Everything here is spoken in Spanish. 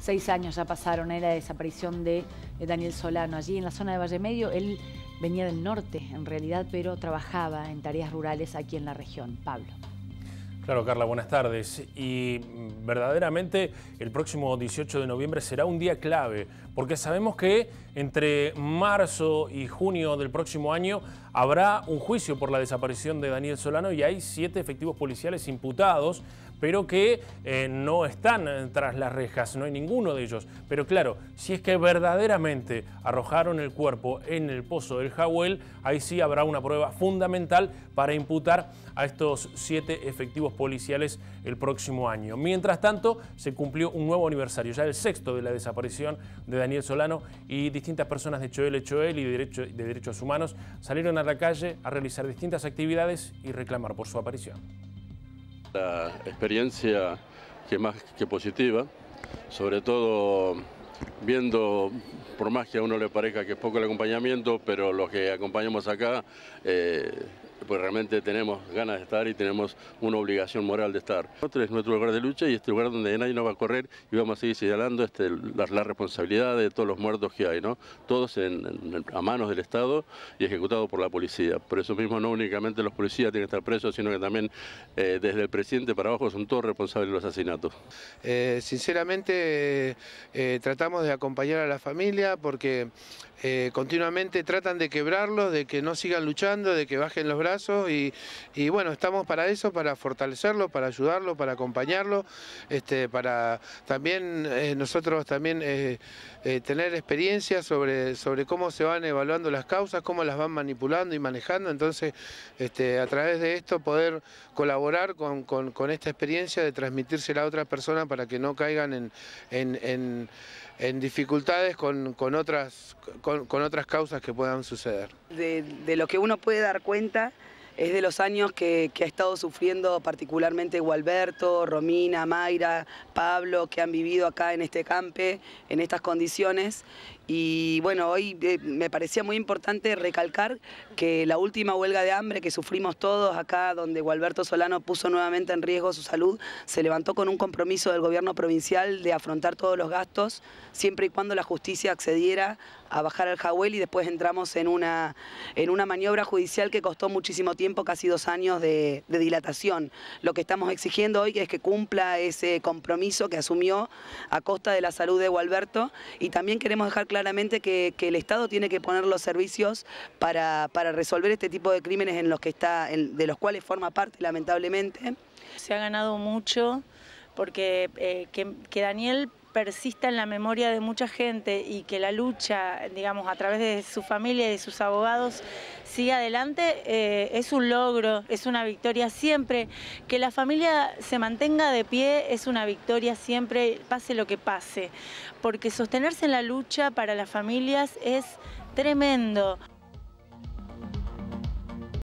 Seis años ya pasaron en la desaparición de Daniel Solano. Allí en la zona de Valle Medio, él venía del norte en realidad, pero trabajaba en tareas rurales aquí en la región. Pablo. Claro, Carla, buenas tardes. Y mm, verdaderamente el próximo 18 de noviembre será un día clave, porque sabemos que entre marzo y junio del próximo año habrá un juicio por la desaparición de Daniel Solano y hay siete efectivos policiales imputados pero que eh, no están eh, tras las rejas, no hay ninguno de ellos. Pero claro, si es que verdaderamente arrojaron el cuerpo en el pozo del Jahuel, ahí sí habrá una prueba fundamental para imputar a estos siete efectivos policiales el próximo año. Mientras tanto, se cumplió un nuevo aniversario, ya el sexto de la desaparición de Daniel Solano y distintas personas de Choel Choel y de Derechos Humanos salieron a la calle a realizar distintas actividades y reclamar por su aparición. La experiencia que más que positiva, sobre todo viendo, por más que a uno le parezca que es poco el acompañamiento, pero los que acompañamos acá eh, pues realmente tenemos ganas de estar y tenemos una obligación moral de estar. Este es nuestro lugar de lucha y este lugar donde nadie nos va a correr y vamos a seguir señalando este, la, responsabilidad de todos los muertos que hay, ¿no? todos a manos del Estado y ejecutados por la policía. Por eso mismo no únicamente los policías tienen que estar presos, sino que también eh, desde el presidente para abajo son todos responsables de los asesinatos. Eh, sinceramente eh, tratamos de acompañar a la familia porque continuamente tratan de quebrarlos, de que no sigan luchando, de que bajen los brazos y, bueno, estamos para eso, para fortalecerlo, para ayudarlo, para acompañarlo, este, para también eh, nosotros también eh, eh, tener experiencia sobre, sobre cómo se van evaluando las causas, cómo las van manipulando y manejando, entonces este, a través de esto poder colaborar con, esta experiencia de transmitírsela a otras personas para que no caigan en, dificultades con, otras, con, otras causas que puedan suceder. de lo que uno puede dar cuenta es de los años que, ha estado sufriendo particularmente Gualberto, Romina, Mayra, Pablo, que han vivido acá en este campe, en estas condiciones. Y bueno, hoy eh, me parecía muy importante recalcar que la última huelga de hambre que sufrimos todos acá, donde Gualberto Solano puso nuevamente en riesgo su salud, se levantó con un compromiso del gobierno provincial de afrontar todos los gastos, siempre y cuando la justicia accediera a bajar al Jahuel y después entramos en una, en una maniobra judicial que costó muchísimo tiempo, casi dos años de, dilatación. Lo que estamos exigiendo hoy es que cumpla ese compromiso que asumió a costa de la salud de Gualberto y también queremos dejar claramente que, el Estado tiene que poner los servicios para, resolver este tipo de crímenes en los que está, de los cuales forma parte lamentablemente. Se ha ganado mucho porque eh, que Daniel persista en la memoria de mucha gente y que la lucha, digamos, a través de su familia y de sus abogados siga adelante, eh, es un logro, es una victoria siempre. Que la familia se mantenga de pie es una victoria siempre, pase lo que pase, porque sostenerse en la lucha para las familias es tremendo.